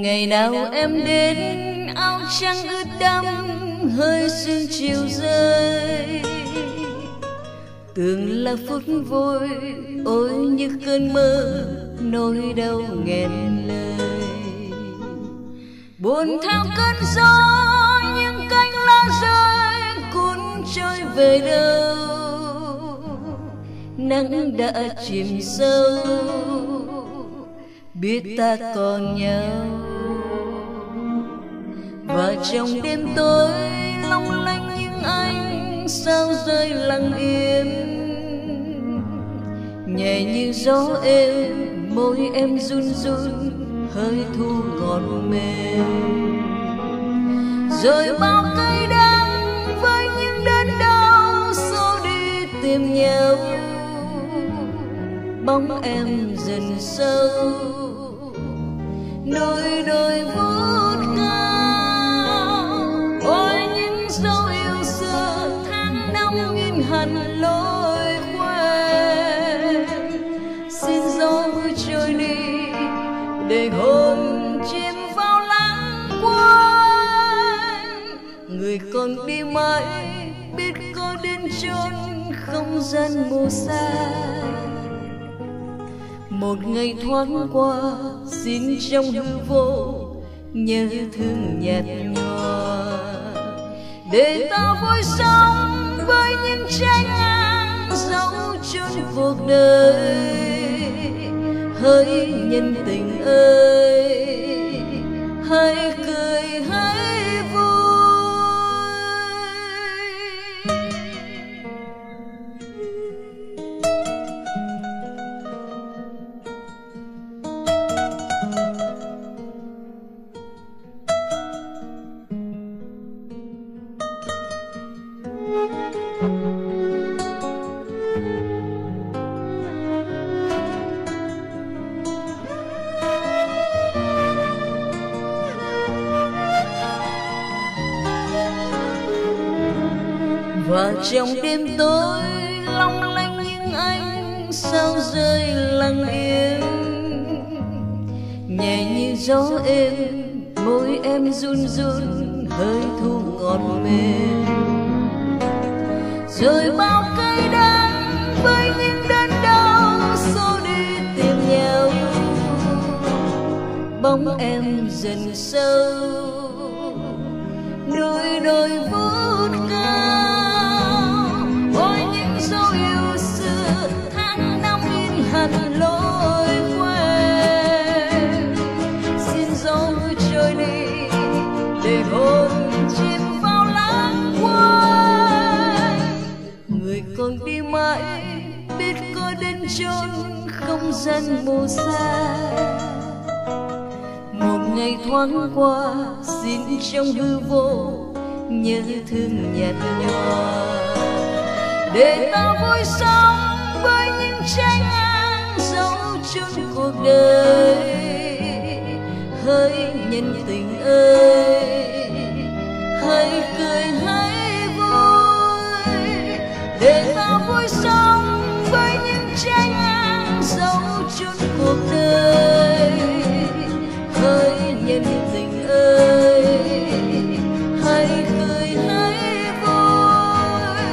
ngày nào em đến áo trắng ướt đẫm hơi sương chiều rơi. Tưởng là phút vui, ôi như cơn mơ nỗi đau nghẹn lời buồn theo cơn gió những cánh lá rơi cuốn trôi về đâu? Nắng đã chìm sâu biết ta còn nhau và trong đêm tối long lanh những ánh sao rơi lặng im nhẹ như gió êm môi em run run hơi thu ngọt mềm. Rồi bao cây đắng với những đớn đau xô đi tìm nhau. Bóng em dần sâu, nỗi đôi vút cao. Ôi, những dấu yêu xưa tháng năm nghìn hằn lối để hồn chìm vào lãng quên. Người còn đi mãi, biết có đến chốn không gian mù xa một ngày thoáng qua, xin trong hư vô, nhớ thương nhạt nhòa. Để ta vui sống với những trái ngang dấu chốn cuộc đời hỡi nhân tình ơi hãy cười hãy vui. Và trong đêm tối, long lanh những ánh sao rơi lặng yên. Nhẹ như gió êm, môi em run run hơi thu ngọt mềm. Rồi bao cây đắng với những đớn đau xô đi tìm nhau. Bóng em dần sâu đôi đôi vút cao. Mãi biết có đến chốn không gian mù xa một ngày thoáng qua, xin trong hư vô nhớ thương nhạt nhòa. Để ta vui sống với những trái ngang dấu chôn cuộc đời. Hỡi nhân tình ơi, hãy cười hãy cuộc đời hỡi nhân tình ơi hãy cười hãy vui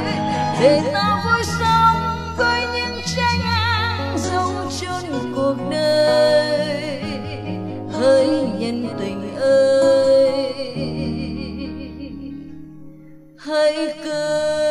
để ta vui sống với những trái ngang dấu chôn cuộc đời hỡi nhân tình ơi hãy cười